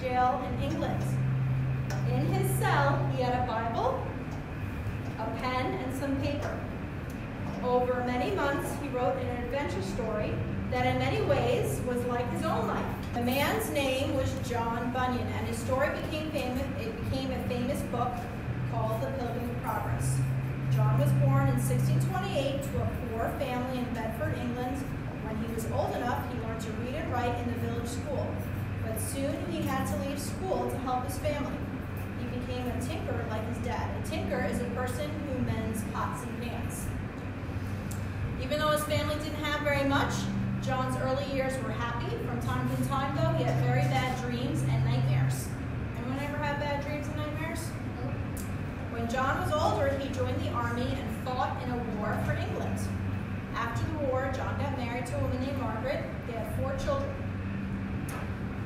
jail in England. In his cell, he had a Bible, a pen, and some paper. Over many months, he wrote an adventure story that in many ways was like his own life. The man's name was John Bunyan, and his story became famous. It became a famous book called The Pilgrim's Progress. John was born in 1628 to a poor family in England. When he was old enough, he learned to read and write in the village school. But soon he had to leave school to help his family. He became a tinker like his dad. A tinker is a person who mends pots and pans. Even though his family didn't have very much, John's early years were happy. From time to time, though, he had very bad dreams and nightmares. Anyone ever have bad dreams and nightmares? When John was older, he joined the army and fought in a war for England. After the war, John got married to a woman named Margaret. They had four children.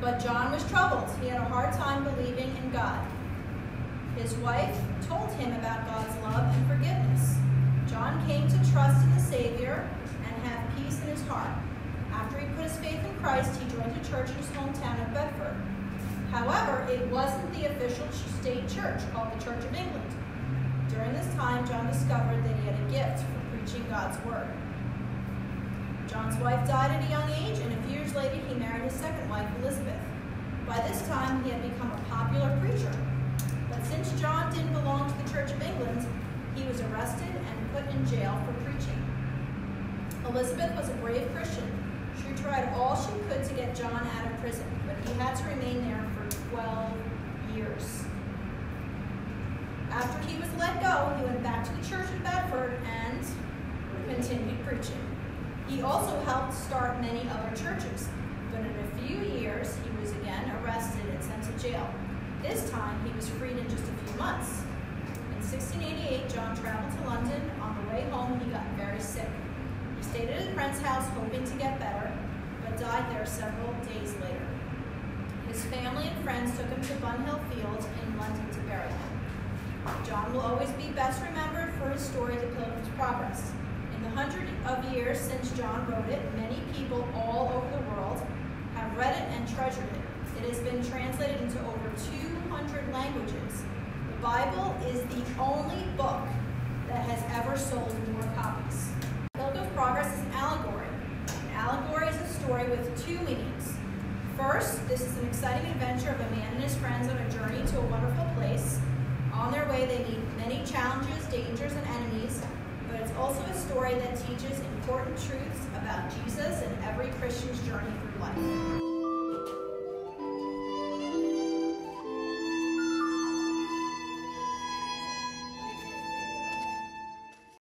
But John was troubled. He had a hard time believing in God. His wife told him about God's love and forgiveness. John came to trust in the Savior and have peace in his heart. After he put his faith in Christ, he joined a church in his hometown of Bedford. However, it wasn't the official state church called the Church of England. During this time, John discovered that he had a gift for preaching God's word. John's wife died at a young age, and a few years later, he married his second wife, Elizabeth. By this time, he had become a popular preacher. But since John didn't belong to the Church of England, he was arrested and put in jail for preaching. Elizabeth was a brave Christian. She tried all she could to get John out of prison, but he had to remain there for 12 years. After he was let go, he went back to the church in Bedford and continued preaching. He also helped start many other churches, but in a few years, he was again arrested and sent to jail. This time, he was freed in just a few months. In 1688, John traveled to London. On the way home, he got very sick. He stayed at a friend's house hoping to get better, but died there several days later. His family and friends took him to Bunhill Fields in London to bury him. John will always be best remembered for his story, The Pilgrim's Progress. Hundred of years since John wrote it, many people all over the world have read it and treasured it. It has been translated into over 200 languages. The Bible is the only book that has ever sold more copies. The Book of Progress is an allegory. An allegory is a story with two meanings. First, this is an exciting adventure of a man and his friends on a journey to a wonderful place. On their way, they meet many challenges, dangers, and enemies, but it's also a story that teaches important truths about Jesus and every Christian's journey through life.